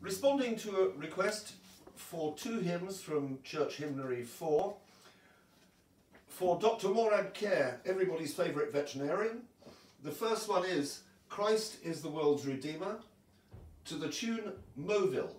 Responding to a request for two hymns from Church Hymnary 4, for Dr. Morag Kerr, everybody's favourite veterinarian. The first one is Christ is the World's Redeemer, to the tune Moville.